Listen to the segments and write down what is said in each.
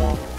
Bye.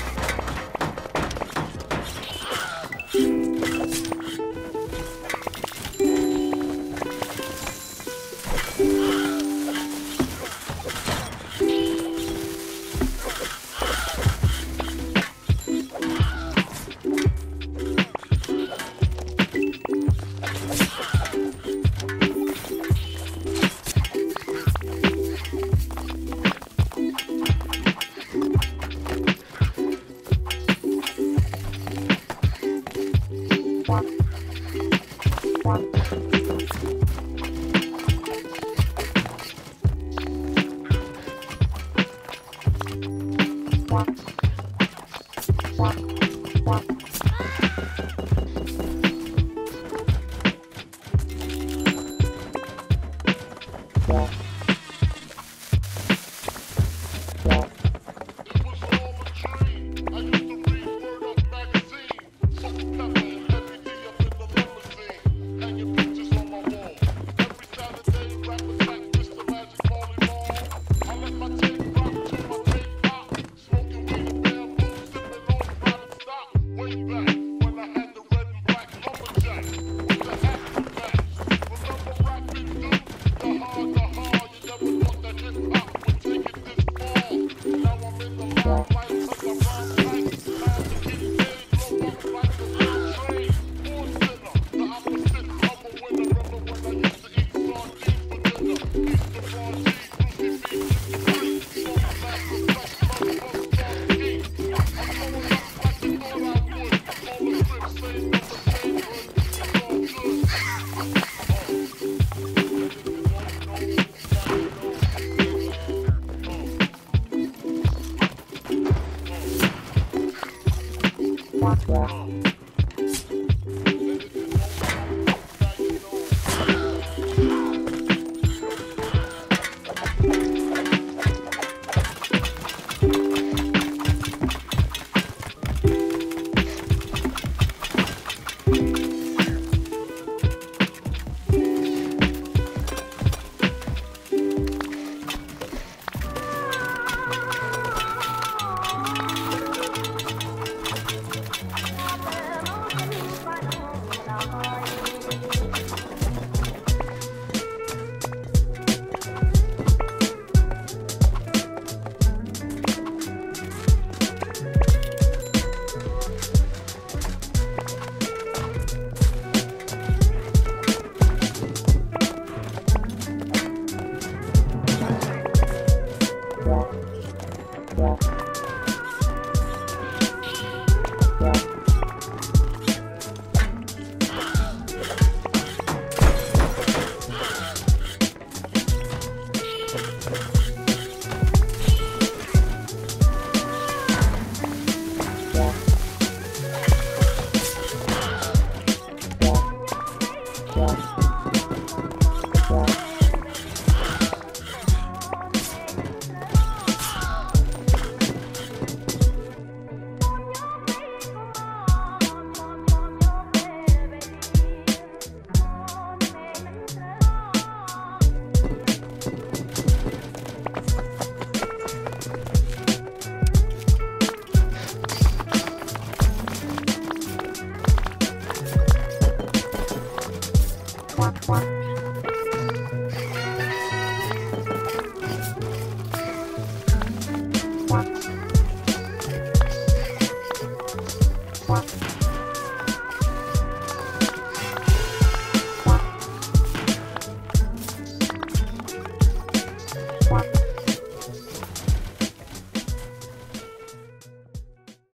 Quack, quack.